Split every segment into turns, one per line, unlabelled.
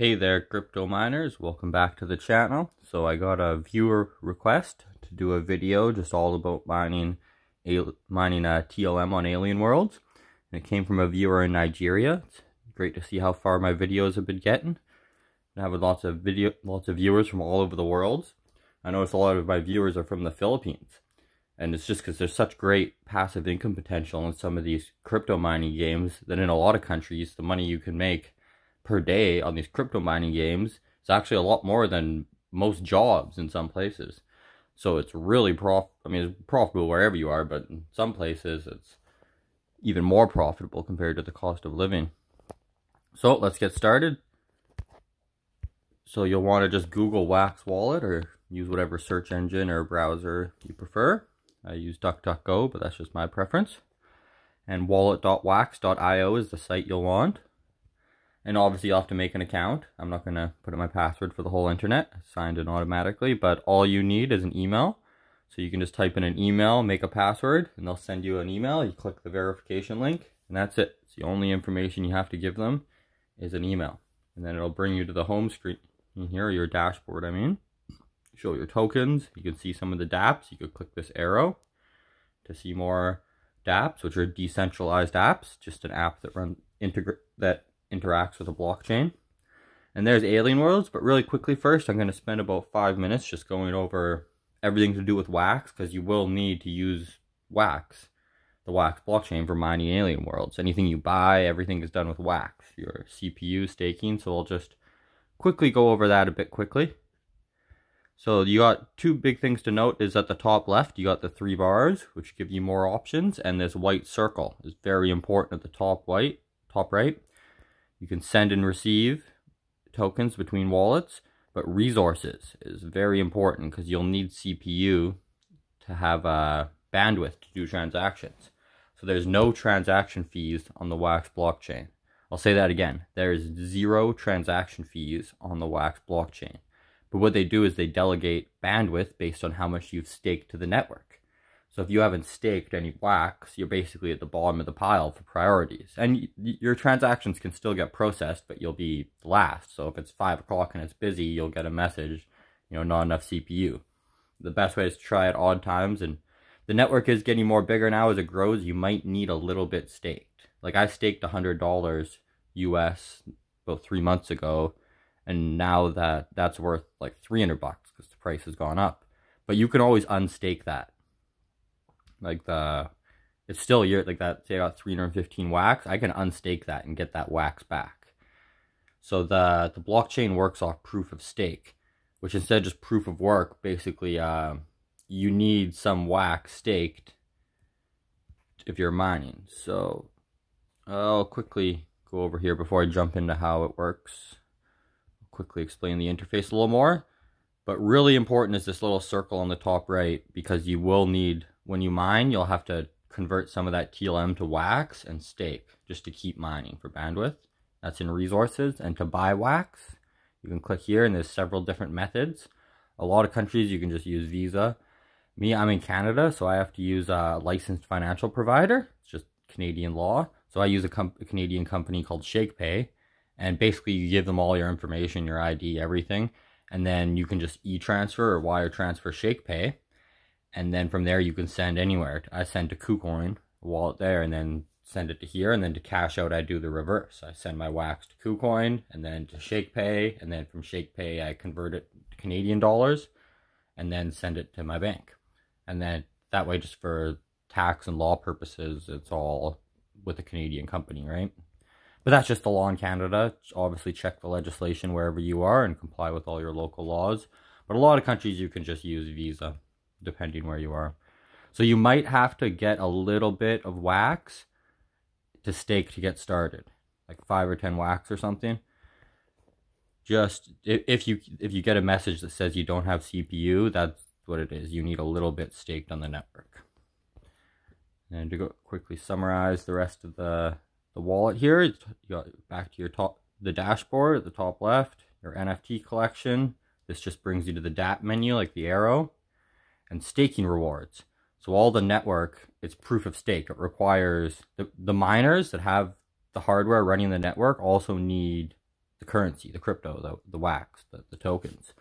Hey there crypto miners, welcome back to the channel. So I got a viewer request to do a video just all about mining mining uh, a TLM on Alien Worlds. And it came from a viewer in Nigeria. It's great to see how far my videos have been getting. I have lots of video lots of viewers from all over the world. I notice a lot of my viewers are from the Philippines. And it's just because there's such great passive income potential in some of these crypto mining games that in a lot of countries the money you can make per day on these crypto mining games is actually a lot more than most jobs in some places. So it's really prof. I mean, it's profitable wherever you are, but in some places it's even more profitable compared to the cost of living. So let's get started. So you'll want to just Google Wax Wallet or use whatever search engine or browser you prefer. I use DuckDuckGo, but that's just my preference. And wallet.wax.io is the site you'll want. And obviously you'll have to make an account. I'm not going to put in my password for the whole internet. signed in automatically. But all you need is an email. So you can just type in an email, make a password, and they'll send you an email. You click the verification link, and that's it. It's the only information you have to give them is an email. And then it'll bring you to the home screen here, your dashboard, I mean. Show your tokens. You can see some of the dApps. You could click this arrow to see more dApps, which are decentralized apps. Just an app that run integrate that interacts with a blockchain. And there's Alien Worlds, but really quickly first, I'm going to spend about five minutes just going over everything to do with Wax, because you will need to use Wax, the Wax blockchain for mining Alien Worlds. Anything you buy, everything is done with Wax, your CPU staking, so I'll just quickly go over that a bit quickly. So you got two big things to note is at the top left, you got the three bars, which give you more options, and this white circle is very important at the top white, top right. You can send and receive tokens between wallets, but resources is very important because you'll need CPU to have uh, bandwidth to do transactions. So there's no transaction fees on the Wax blockchain. I'll say that again. There's zero transaction fees on the Wax blockchain. But what they do is they delegate bandwidth based on how much you've staked to the network. So if you haven't staked any wax, you're basically at the bottom of the pile for priorities. And your transactions can still get processed, but you'll be last. So if it's 5 o'clock and it's busy, you'll get a message, you know, not enough CPU. The best way is to try at odd times. And the network is getting more bigger now as it grows. You might need a little bit staked. Like I staked $100 US about three months ago. And now that that's worth like 300 bucks because the price has gone up. But you can always unstake that like the it's still year like that say I got 315 wax I can unstake that and get that wax back. So the the blockchain works off proof of stake which instead of just proof of work basically uh, you need some wax staked if you're mining. So I'll quickly go over here before I jump into how it works. I'll quickly explain the interface a little more. But really important is this little circle on the top right because you will need when you mine, you'll have to convert some of that TLM to wax and stake just to keep mining for bandwidth. That's in resources. And to buy wax, you can click here and there's several different methods. A lot of countries you can just use Visa. Me, I'm in Canada, so I have to use a licensed financial provider. It's just Canadian law. So I use a, com a Canadian company called ShakePay. And basically you give them all your information, your ID, everything. And then you can just e-transfer or wire transfer ShakePay and then from there you can send anywhere. I send to KuCoin, wallet there, and then send it to here, and then to cash out I do the reverse. I send my wax to KuCoin, and then to ShakePay, and then from ShakePay I convert it to Canadian dollars, and then send it to my bank. And then that way just for tax and law purposes, it's all with a Canadian company, right? But that's just the law in Canada. Obviously check the legislation wherever you are and comply with all your local laws. But a lot of countries you can just use Visa depending where you are. So you might have to get a little bit of wax to stake to get started, like five or 10 wax or something. Just if you if you get a message that says you don't have CPU, that's what it is. You need a little bit staked on the network. And to go quickly summarize the rest of the the wallet here, you got back to your top the dashboard at the top left, your NFT collection. This just brings you to the DApp menu like the arrow and staking rewards. So all the network, it's proof of stake. It requires the, the miners that have the hardware running the network also need the currency, the crypto, the, the wax, the, the tokens.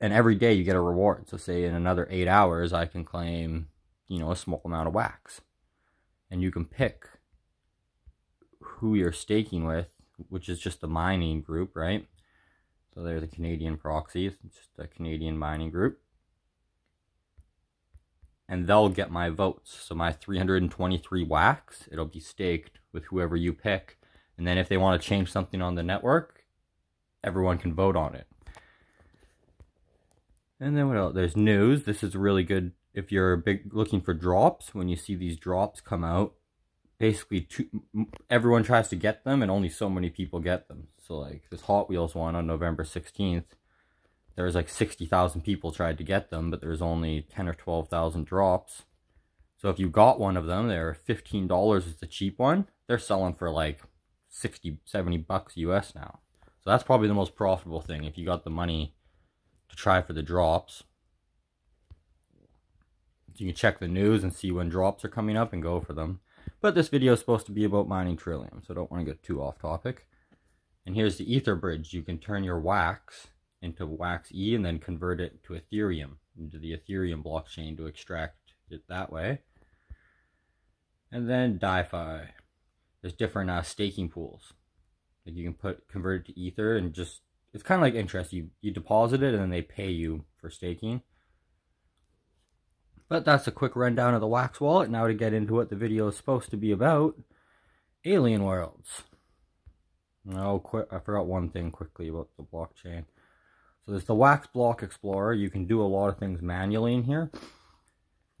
And every day you get a reward. So say in another eight hours, I can claim, you know, a small amount of wax. And you can pick who you're staking with, which is just the mining group, right? So they're the Canadian proxies, it's just a Canadian mining group. And they'll get my votes. So my 323 wax, it'll be staked with whoever you pick. And then if they want to change something on the network, everyone can vote on it. And then what else? There's news. This is really good if you're big looking for drops. When you see these drops come out, basically two, everyone tries to get them and only so many people get them. So like this Hot Wheels one on November 16th, there was like 60,000 people tried to get them, but there's only 10 or 12,000 drops. So if you got one of them, they're $15 is the cheap one. They're selling for like 60, 70 bucks US now. So that's probably the most profitable thing if you got the money to try for the drops. You can check the news and see when drops are coming up and go for them. But this video is supposed to be about mining Trilium, so I don't want to get too off topic. And here's the Ether bridge. You can turn your wax into Wax E and then convert it to Ethereum, into the Ethereum blockchain to extract it that way. And then DeFi. There's different uh, staking pools. Like you can put convert it to Ether and just it's kind of like interest. You you deposit it and then they pay you for staking. But that's a quick rundown of the Wax wallet. Now to get into what the video is supposed to be about. Alien Worlds. Oh, quick, I forgot one thing quickly about the blockchain. So there's the Wax Block Explorer. You can do a lot of things manually in here.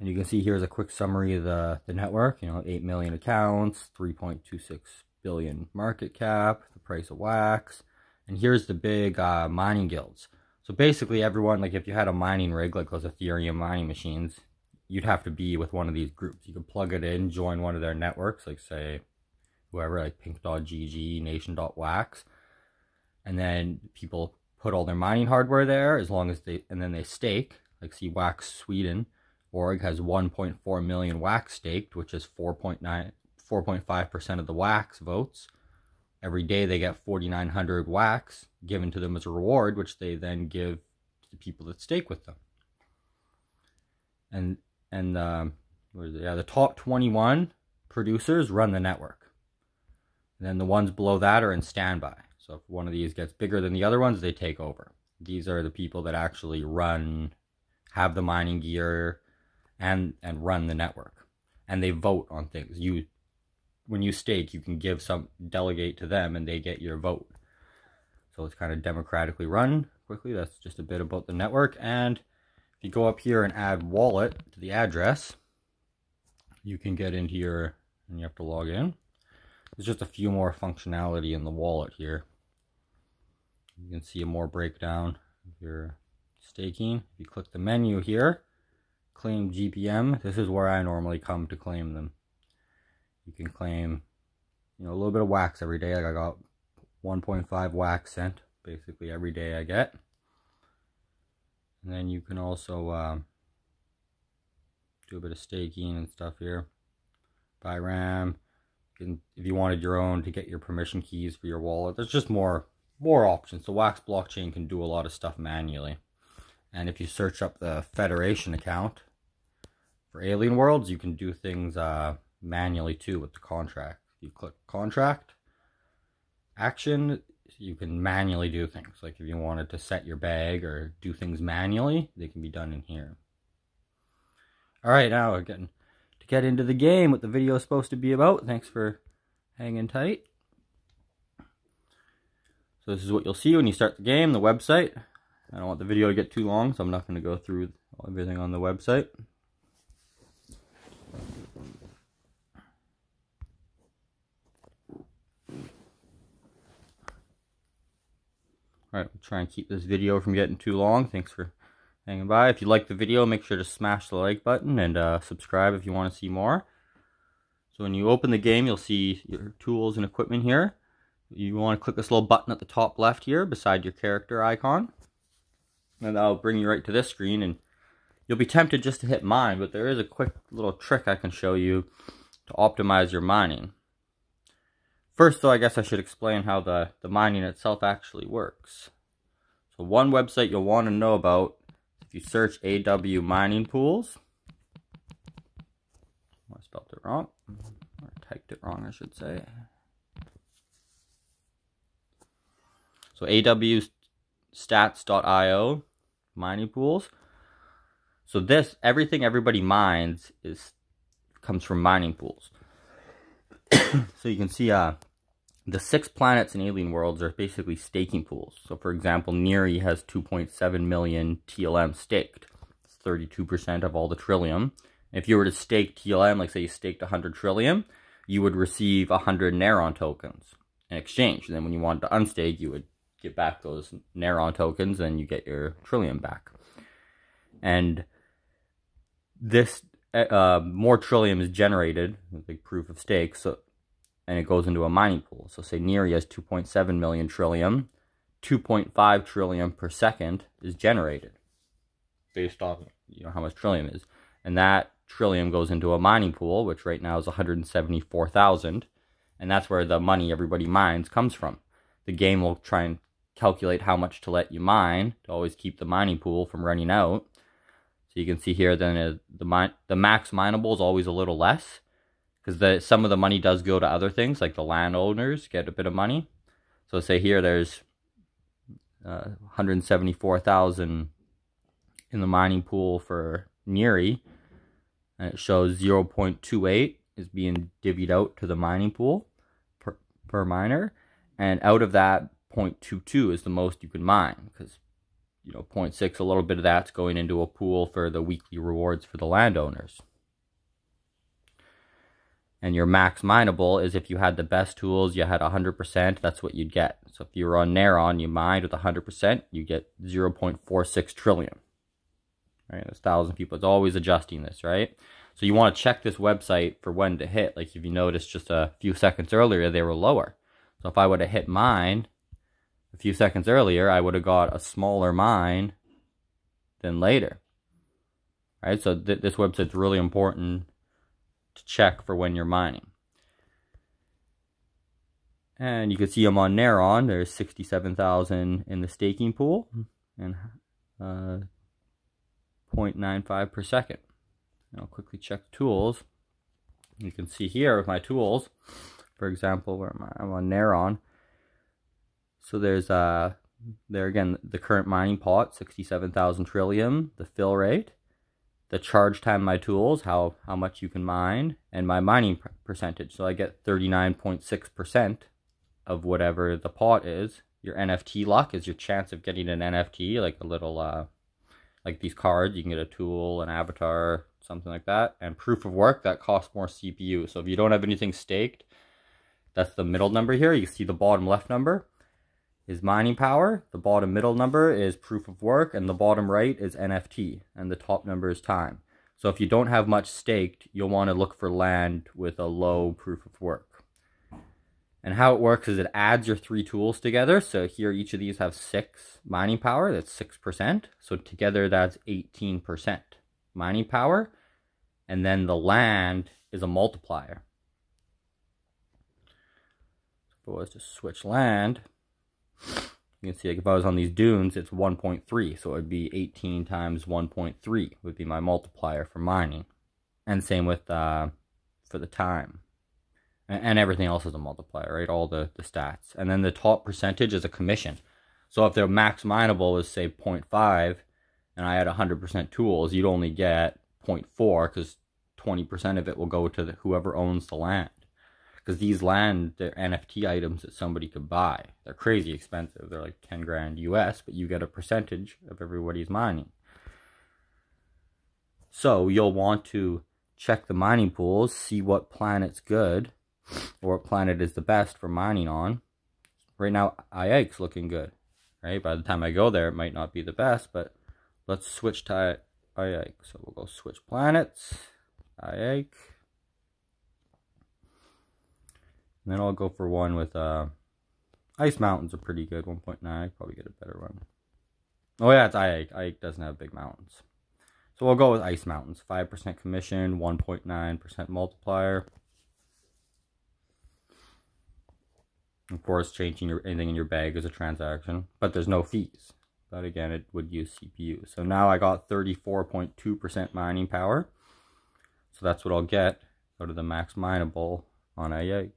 And you can see here's a quick summary of the, the network. You know, 8 million accounts, 3.26 billion market cap, the price of wax. And here's the big uh, mining guilds. So basically everyone, like if you had a mining rig, like those Ethereum mining machines, you'd have to be with one of these groups. You could plug it in, join one of their networks, like say whoever, like pink.gg, nation.wax, and then people put all their mining hardware there as long as they, and then they stake, like see Wax Sweden, org has 1.4 million wax staked, which is 4.9, 4.5% of the wax votes. Every day they get 4,900 wax given to them as a reward, which they then give to the people that stake with them. And and um, yeah, the top 21 producers run the network. And then the ones below that are in standby. So if one of these gets bigger than the other ones, they take over. These are the people that actually run, have the mining gear, and and run the network. And they vote on things. You, when you stake, you can give some delegate to them, and they get your vote. So it's kind of democratically run. Quickly, that's just a bit about the network and if you go up here and add wallet to the address, you can get into your, and you have to log in. There's just a few more functionality in the wallet here. You can see a more breakdown of your staking. If you click the menu here, claim GBM, this is where I normally come to claim them. You can claim, you know, a little bit of wax every day. Like I got 1.5 wax sent basically every day I get. And then you can also uh, do a bit of staking and stuff here. Buy RAM. You can, if you wanted your own to get your permission keys for your wallet. There's just more more options. The Wax blockchain can do a lot of stuff manually. And if you search up the Federation account for Alien Worlds, you can do things uh, manually too with the contract. You click contract, action, you can manually do things. Like if you wanted to set your bag or do things manually, they can be done in here. Alright, now again, to get into the game, what the video is supposed to be about. Thanks for hanging tight. So this is what you'll see when you start the game, the website. I don't want the video to get too long, so I'm not going to go through everything on the website. Alright, we'll try and keep this video from getting too long. Thanks for hanging by. If you like the video, make sure to smash the like button and uh, subscribe if you want to see more. So when you open the game, you'll see your tools and equipment here. You want to click this little button at the top left here beside your character icon. And that'll bring you right to this screen. And you'll be tempted just to hit mine, but there is a quick little trick I can show you to optimize your mining. First, though, I guess I should explain how the, the mining itself actually works. So one website you'll want to know about, if you search AW mining pools, oh, I spelled it wrong, or typed it wrong, I should say. Awstats.io, mining pools. So this, everything everybody mines is comes from mining pools. so you can see uh, the six planets in Alien Worlds are basically staking pools. So for example, Neri has 2.7 million TLM staked. It's 32% of all the trilium. If you were to stake TLM, like say you staked 100 trilium, you would receive 100 Neron tokens in exchange. And then when you wanted to unstake, you would get back those Neron tokens and you get your trilium back. And this uh, more trilium is generated, big proof of stake, so and it goes into a mining pool. So say Neri has 2.7 million trilium, 2.5 trilium per second is generated based on you know how much trilium is, and that trillium goes into a mining pool, which right now is 174,000, and that's where the money everybody mines comes from. The game will try and calculate how much to let you mine to always keep the mining pool from running out. So you can see here then uh, the mine, the max mineable is always a little less because the some of the money does go to other things like the landowners get a bit of money. So say here there's uh, 174,000 in the mining pool for Neri and it shows 0.28 is being divvied out to the mining pool per, per miner and out of that 0.22 is the most you can mine because you know 0.6 a little bit of that's going into a pool for the weekly rewards for the landowners. And your max mineable is if you had the best tools you had 100% that's what you'd get. So if you were on Naron you mined with 100% you get 0.46 trilium. Right? There's thousand people. It's always adjusting this right? So you want to check this website for when to hit. Like if you noticed just a few seconds earlier they were lower. So if I would have hit mine a few seconds earlier, I would have got a smaller mine than later. Right, so th this website's really important to check for when you're mining. And you can see them on Naron. There's 67,000 in the staking pool and uh, 0.95 per second. And I'll quickly check tools. You can see here with my tools, for example, where I'm on Naron, so there's uh there again the current mining pot 67,000 trilium, the fill rate, the charge time my tools, how how much you can mine, and my mining percentage. So I get 39.6% of whatever the pot is. Your NFT luck is your chance of getting an NFT, like a little uh like these cards, you can get a tool, an avatar, something like that. And proof of work that costs more CPU. So if you don't have anything staked, that's the middle number here. You see the bottom left number is mining power, the bottom middle number is proof of work, and the bottom right is NFT, and the top number is time. So if you don't have much staked, you'll want to look for land with a low proof of work. And how it works is it adds your three tools together. So here each of these have six mining power, that's 6%. So together that's 18% mining power. And then the land is a multiplier. If I was to switch land, you can see like if I was on these dunes, it's 1.3. So it would be 18 times 1.3 would be my multiplier for mining. And same with uh, for the time. And, and everything else is a multiplier, right? All the, the stats. And then the top percentage is a commission. So if the max mineable was say 0.5 and I had 100% tools, you'd only get 0.4 because 20% of it will go to the, whoever owns the land because these land they're NFT items that somebody could buy. They're crazy expensive. They're like 10 grand US, but you get a percentage of everybody's mining. So you'll want to check the mining pools, see what planet's good or what planet is the best for mining on. Right now, Eyeke's looking good, right? By the time I go there, it might not be the best, but let's switch to Eyeke. So we'll go switch planets, Eyeke. And then I'll go for one with uh, Ice Mountains are pretty good. 1.9, probably get a better one. Oh yeah, it's Eyeke. Eyeke doesn't have big mountains. So we'll go with Ice Mountains. 5% commission, 1.9% multiplier. Of course, changing your, anything in your bag is a transaction, but there's no fees. But again, it would use CPU. So now I got 34.2% mining power. So that's what I'll get out of the max mineable on Eyeke.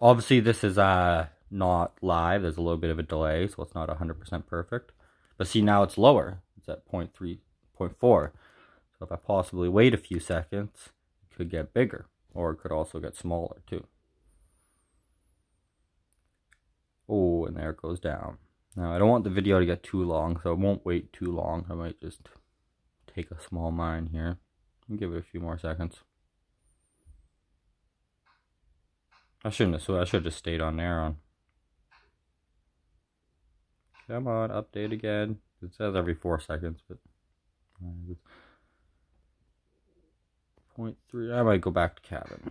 Obviously, this is uh, not live. There's a little bit of a delay, so it's not 100% perfect. But see, now it's lower. It's at 0.3, 0.4. So if I possibly wait a few seconds, it could get bigger. Or it could also get smaller, too. Oh, and there it goes down. Now, I don't want the video to get too long, so I won't wait too long. I might just take a small mine here and give it a few more seconds. I shouldn't have, so I should have just stayed on there on. Come on, update again. It says every four seconds, but uh, point three. I might go back to Kavian.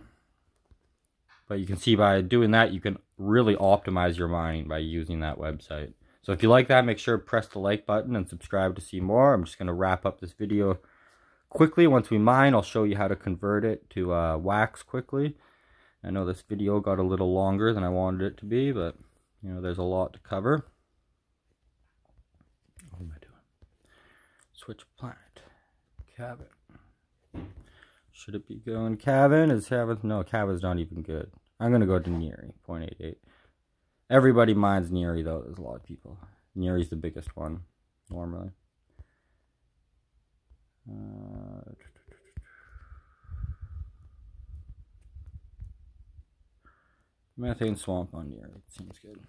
But you can see by doing that, you can really optimize your mining by using that website. So if you like that, make sure to press the like button and subscribe to see more. I'm just going to wrap up this video quickly. Once we mine, I'll show you how to convert it to uh, wax quickly. I know this video got a little longer than I wanted it to be, but you know, there's a lot to cover. What am I doing? Switch planet. Kavian. Should it be going Kavian? Is Kavian? No, Kavian's not even good. I'm going to go to Neri, 0.88. Everybody minds Neri, though. There's a lot of people. Neri's the biggest one, normally. Uh, Methane swamp on. It seems good.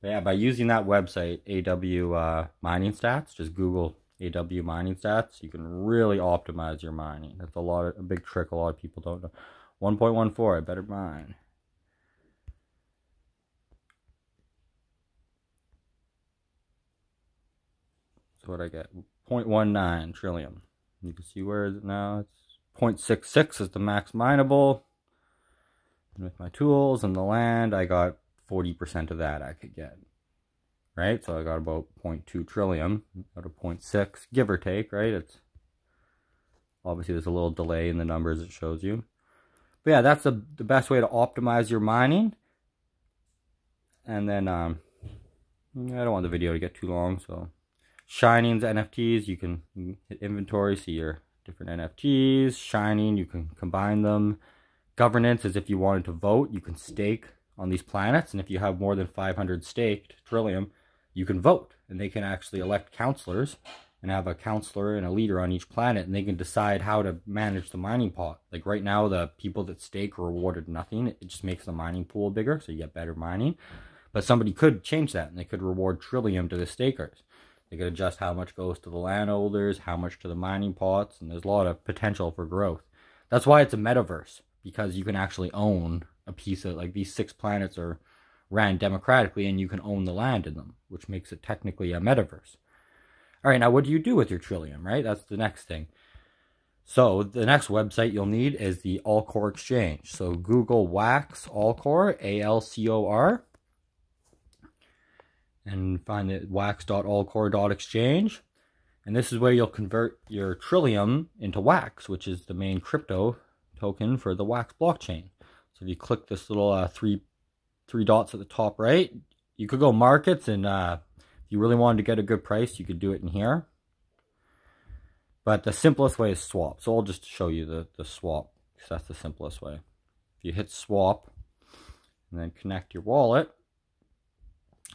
But yeah, by using that website, AW uh, Mining Stats, just Google AW Mining Stats, you can really optimize your mining. That's a lot of, a big trick a lot of people don't know. 1.14, I better mine. So what I get? 0.19 trilium. You can see where is it now? It's 0.66 is the max mineable. And with my tools and the land, I got 40% of that I could get. Right? So I got about 0.2 trilium out of 0.6, give or take, right? It's obviously there's a little delay in the numbers it shows you. But yeah, that's the, the best way to optimize your mining. And then um, I don't want the video to get too long, so Shining's NFTs, you can hit inventory, see your different NFTs. Shining, you can combine them. Governance is if you wanted to vote, you can stake on these planets. And if you have more than 500 staked Trilium, you can vote. And they can actually elect counselors and have a counselor and a leader on each planet. And they can decide how to manage the mining pot. Like right now, the people that stake are rewarded nothing. It just makes the mining pool bigger, so you get better mining. But somebody could change that and they could reward Trilium to the stakers. They could adjust how much goes to the landholders, how much to the mining pots, and there's a lot of potential for growth. That's why it's a metaverse, because you can actually own a piece of, like these six planets are ran democratically and you can own the land in them, which makes it technically a metaverse. All right, now what do you do with your Trilium, right? That's the next thing. So the next website you'll need is the Alcor Exchange. So Google Wax Alcor, A-L-C-O-R and find it wax.alcor.exchange. And this is where you'll convert your Trilium into Wax, which is the main crypto token for the Wax blockchain. So if you click this little uh, three three dots at the top right, you could go markets, and uh, if you really wanted to get a good price, you could do it in here. But the simplest way is swap. So I'll just show you the, the swap, because that's the simplest way. If you hit swap, and then connect your wallet,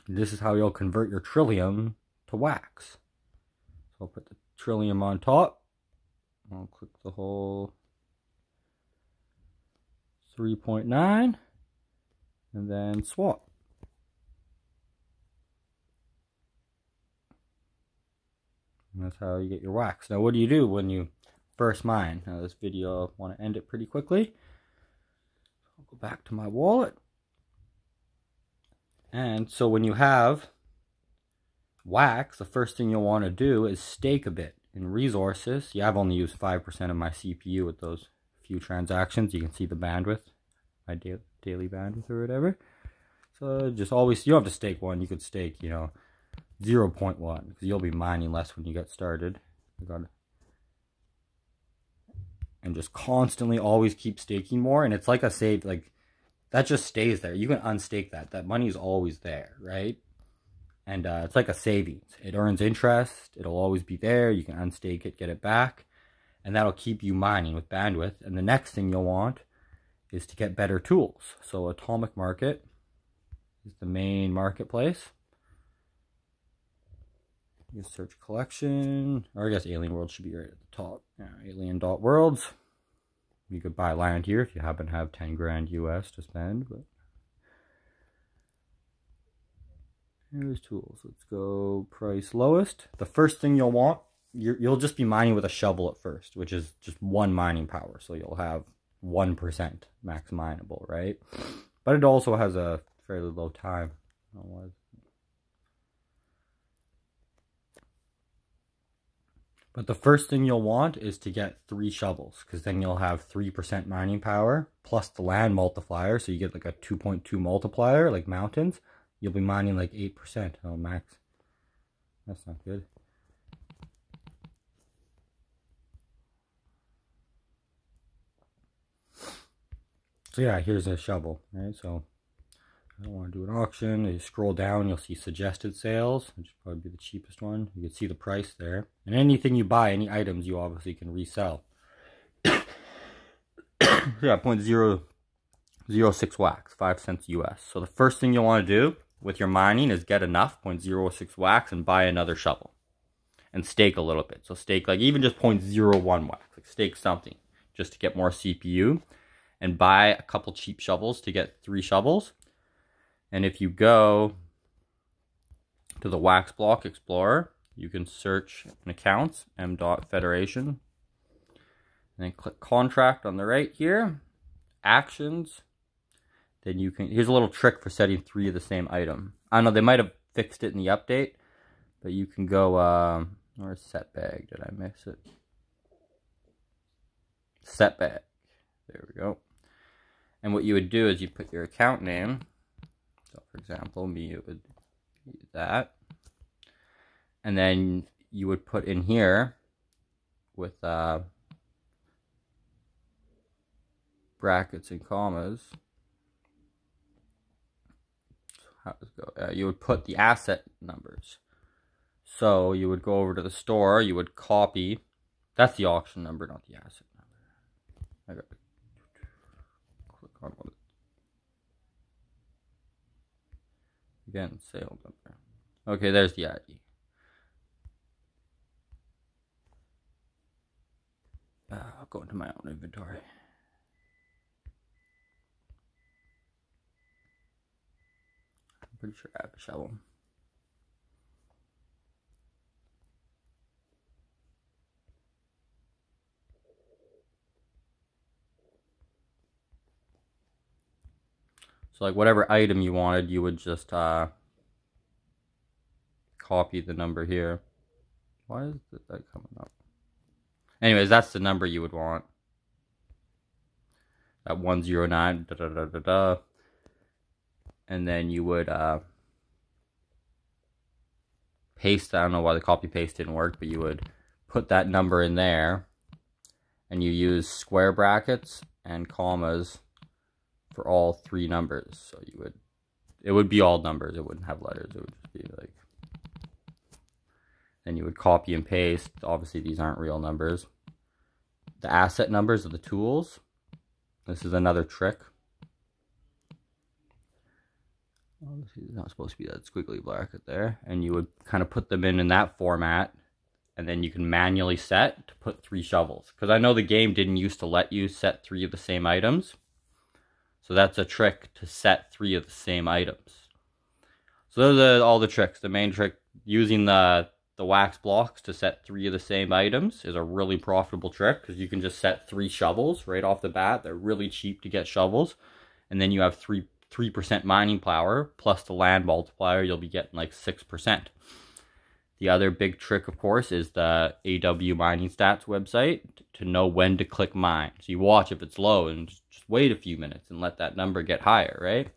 this is how you'll convert your Trilium to wax. So I'll put the Trilium on top. I'll click the whole 3.9 and then swap. And that's how you get your wax. Now what do you do when you first mine? Now this video, I want to end it pretty quickly. I'll go back to my wallet. And so when you have wax, the first thing you'll want to do is stake a bit in resources. Yeah, I've only used 5% of my CPU with those few transactions. You can see the bandwidth, my da daily bandwidth or whatever. So just always, you don't have to stake one. You could stake, you know, 0 0.1 because you'll be mining less when you get started. And just constantly always keep staking more. And it's like a save, like that just stays there. You can unstake that. That money is always there, right? And uh, it's like a savings. It earns interest. It'll always be there. You can unstake it, get it back. And that'll keep you mining with bandwidth. And the next thing you'll want is to get better tools. So Atomic Market is the main marketplace. You search collection, or I guess Alien World should be right at the top. Yeah, Alien dot Worlds. You could buy land here if you happen to have 10 grand US to spend, but here's tools. Let's go price lowest. The first thing you'll want, you will just be mining with a shovel at first, which is just one mining power. So you'll have 1% max mineable, right? But it also has a fairly low time. But the first thing you'll want is to get three shovels because then you'll have 3% mining power plus the land multiplier. So you get like a 2.2 multiplier like mountains. You'll be mining like 8%. Oh, max. That's not good. So yeah, here's a shovel, right? So I don't want to do an auction. You scroll down, you'll see suggested sales, which would probably be the cheapest one. You can see the price there. And anything you buy, any items, you obviously can resell. yeah, point zero zero six wax, five cents US. So the first thing you'll want to do with your mining is get enough 0.06 wax and buy another shovel. And stake a little bit. So stake like even just 0.01 wax, like stake something just to get more CPU. And buy a couple cheap shovels to get three shovels and if you go to the Wax Block Explorer, you can search an account, m.federation, and then click contract on the right here, actions. Then you can, here's a little trick for setting three of the same item. I know they might have fixed it in the update, but you can go, um, or set bag, did I miss it? Set bag, there we go. And what you would do is you put your account name, so for example, me, it would be that. And then you would put in here with uh, brackets and commas. How does go? Uh, you would put the asset numbers. So you would go over to the store, you would copy. That's the auction number, not the asset number. One Again, sale number. Okay, there's the ID. Uh, I'll go into my own inventory. I'm pretty sure I have a shovel. So like whatever item you wanted, you would just uh, copy the number here. Why is that coming up? Anyways, that's the number you would want. That 109, da da da da da. And then you would uh, paste, I don't know why the copy paste didn't work, but you would put that number in there and you use square brackets and commas for all three numbers. So you would, it would be all numbers. It wouldn't have letters. It would just be like, then you would copy and paste. Obviously, these aren't real numbers. The asset numbers of the tools. This is another trick. Obviously, it's not supposed to be that squiggly bracket there. And you would kind of put them in in that format. And then you can manually set to put three shovels. Because I know the game didn't used to let you set three of the same items. So that's a trick to set three of the same items. So those are all the tricks. The main trick, using the, the wax blocks to set three of the same items is a really profitable trick because you can just set three shovels right off the bat. They're really cheap to get shovels. And then you have three 3% mining power plus the land multiplier, you'll be getting like 6%. The other big trick, of course, is the AW Mining Stats website to know when to click mine. So you watch if it's low and wait a few minutes and let that number get higher, right?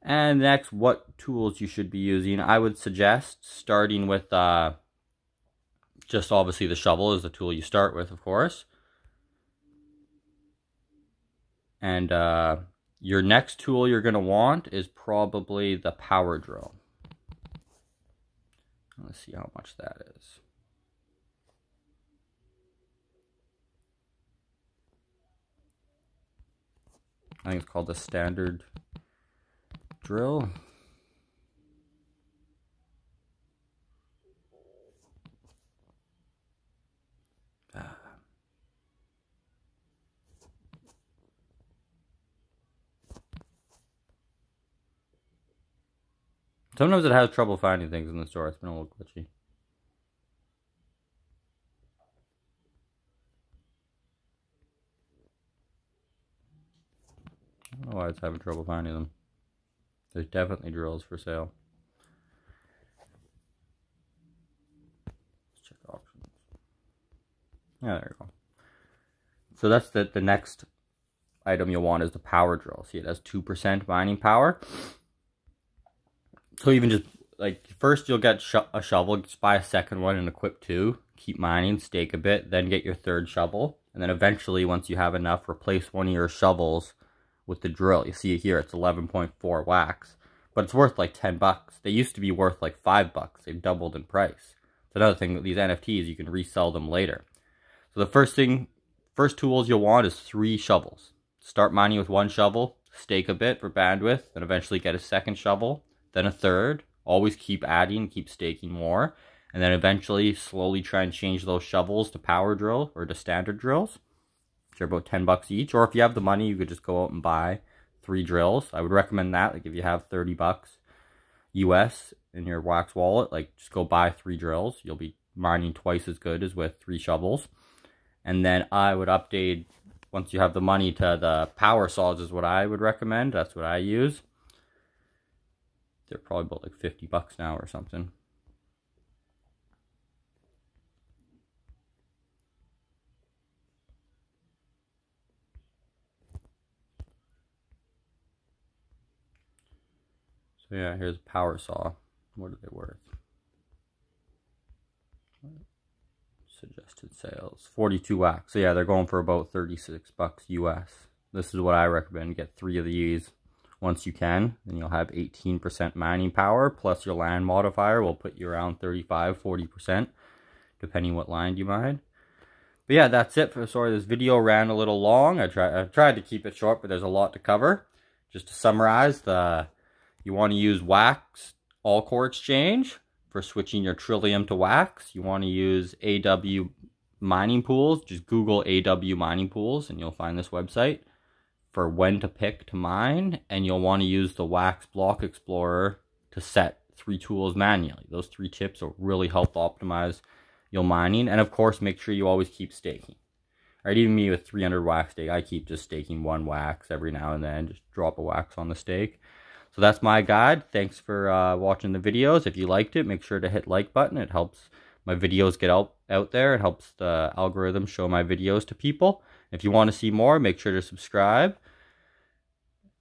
And next, what tools you should be using. I would suggest starting with uh, just obviously the shovel is the tool you start with, of course. And uh, Your next tool you're going to want is probably the power drill. Let's see how much that is. I think it's called the standard drill. Sometimes it has trouble finding things in the store. It's been a little glitchy. I don't know why it's having trouble finding them. There's definitely drills for sale. Let's check auctions. Yeah, there you go. So that's the, the next item you'll want is the power drill. See, it has 2% mining power. So even just like first you'll get sho a shovel, just buy a second one and equip two. Keep mining, stake a bit, then get your third shovel. And then eventually, once you have enough, replace one of your shovels with the drill. You see it here, it's 11.4 wax. But it's worth like 10 bucks. They used to be worth like 5 bucks. They've doubled in price. It's another thing, with these NFTs, you can resell them later. So the first thing, first tools you'll want is three shovels. Start mining with one shovel, stake a bit for bandwidth, then eventually get a second shovel, then a third. Always keep adding, keep staking more. And then eventually slowly try and change those shovels to power drill or to standard drills. Are about 10 bucks each. Or if you have the money, you could just go out and buy three drills. I would recommend that. Like if you have 30 bucks US in your Wax wallet, like just go buy three drills. You'll be mining twice as good as with three shovels. And then I would update once you have the money to the power saws is what I would recommend. That's what I use. They're probably about like 50 bucks now or something. So yeah, here's a power saw. What are they worth? Suggested sales. 42 wax. So yeah, they're going for about 36 bucks US. This is what I recommend. Get three of these once you can. Then you'll have 18% mining power plus your land modifier will put you around 35, 40% depending what land you mine. But yeah, that's it for sorry this video ran a little long. I try I tried to keep it short, but there's a lot to cover. Just to summarize, the you want to use wax Alcor exchange for switching your Trilium to wax. You want to use AW mining pools. Just Google AW mining pools and you'll find this website for when to pick to mine, and you'll want to use the Wax Block Explorer to set three tools manually. Those three tips will really help optimize your mining, and of course, make sure you always keep staking. Right, even me with 300 wax stake, I keep just staking one wax every now and then, just drop a wax on the stake. So that's my guide. Thanks for uh, watching the videos. If you liked it, make sure to hit like button. It helps my videos get out, out there. It helps the algorithm show my videos to people. If you want to see more, make sure to subscribe.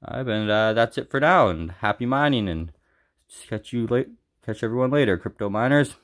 Right, and uh, that's it for now. And happy mining, and catch you late. Catch everyone later, crypto miners.